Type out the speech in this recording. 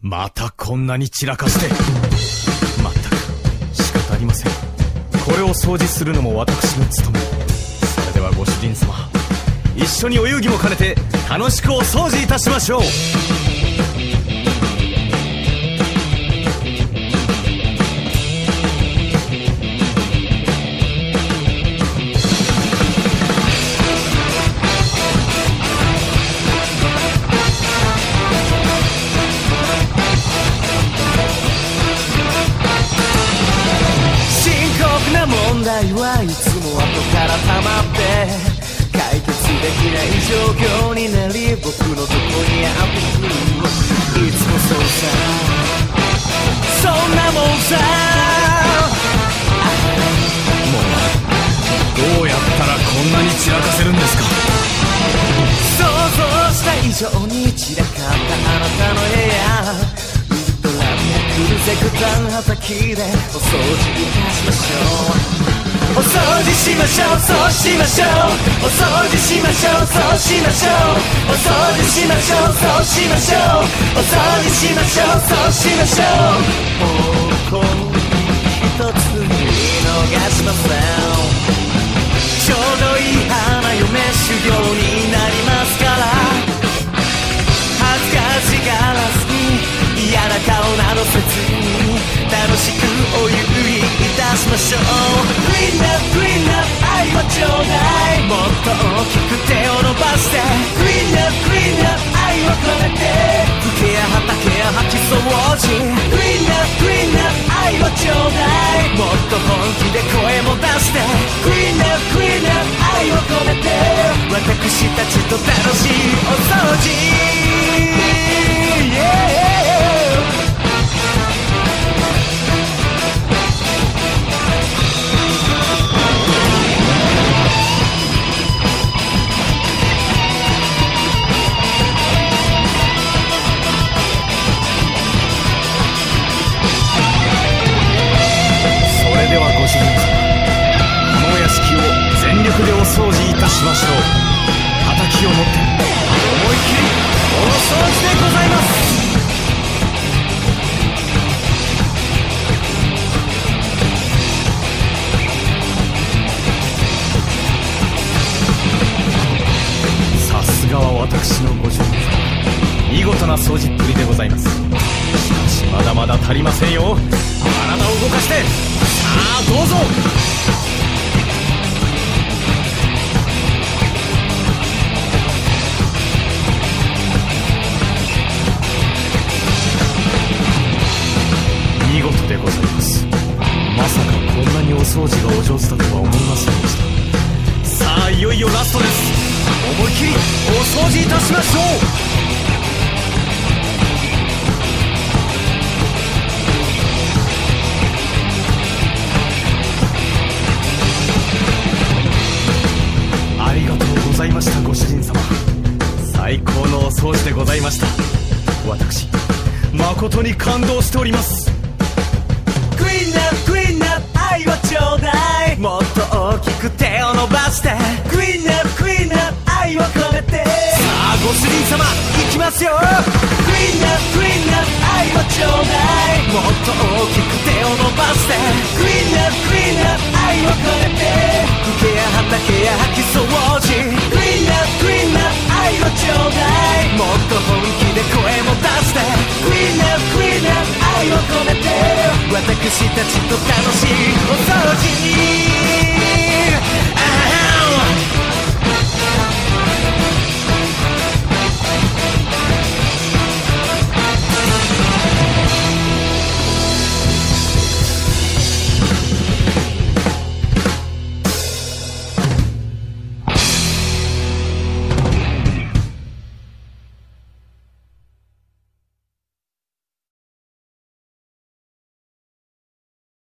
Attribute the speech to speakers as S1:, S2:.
S1: またこんなに散らかして。全く仕方ありません。これを掃除するのも私の務め。それではご主人様一緒にお遊戯も兼ねて楽しくお掃除いたしましょう。
S2: 題はいつも後から溜まって解決できない状況になり僕のとこにやってくるいつもそうさそんなもんさもう
S1: どうやったらこんなに散らかせるんですか？
S2: 想像した以上に散らかったあなたの部屋ウルトラミクルゼクタンはたきでお掃除いたしましょうお掃除しましょう。そう。しましょう。お掃除しましょう。そうしましょう。お掃除しましょう。そうしましょう。お掃除しましょう。そうしましょう。もうこん一つ見逃しません。プ愛で
S1: はご主人様このお屋敷を全力でお掃除いたしましょう。叩を持って思いっきりお掃除でございますさすがは私のご主人様見事な掃除っぷりでございます。しかしまだまだ足りませんよ。体を動かして。あどうぞ。見事でございます。まさかこんなにお掃除がお上手だとは思いませんでした。さあいよいよラストです。思いっきりお掃除いたしましょう。高のお掃除でございました。私誠に感動しております。
S2: クイーンアップクイーンアップ愛をちょうだい。もっと大きく手を伸ばして。クイーンアップクイーンアップ愛を込めて。さあご主人様行きますよ。クイーンアップクイーンアップ愛をちょうだい。もっと大きく